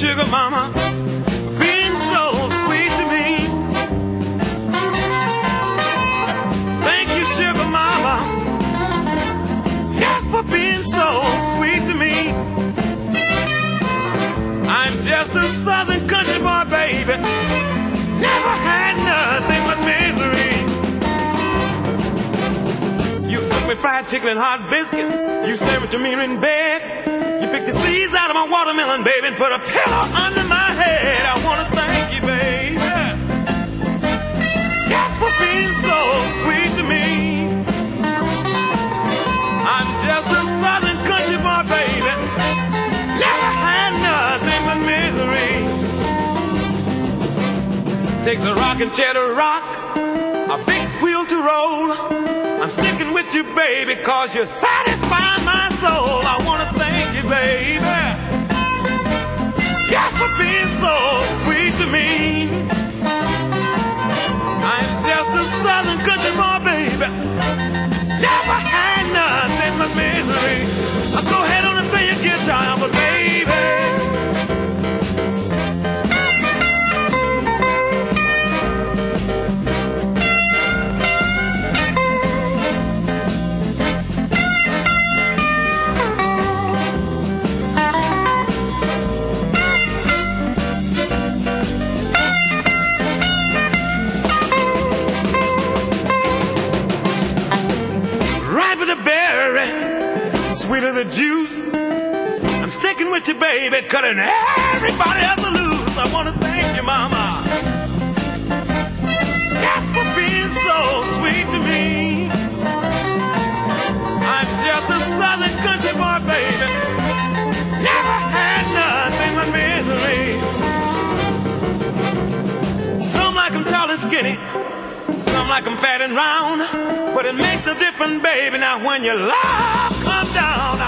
sugar mama, for being so sweet to me. Thank you, sugar mama, yes, for being so sweet to me. I'm just a southern country boy, baby. Never had nothing but misery. You cook me fried chicken and hot biscuits. You to me in bed. Pick the seeds out of my watermelon, baby, and put a pillow under my head. I wanna thank you, baby. Yes, for being so sweet to me. I'm just a southern country boy, baby. Never had nothing but misery. Takes a rocking chair to rock, a big wheel to roll. I'm sticking with you, baby, cause you satisfy my soul. I wanna baby. Riper the berry, sweeter the juice. I'm sticking with you, baby, cutting everybody else loose. I wanna thank you, mama. Yes, for being so sweet to me. I'm just a southern country boy, baby. Never had nothing but misery. Some like 'em tall and skinny. Like 'em fat and round, but it makes a difference, baby. Now when your love comes down,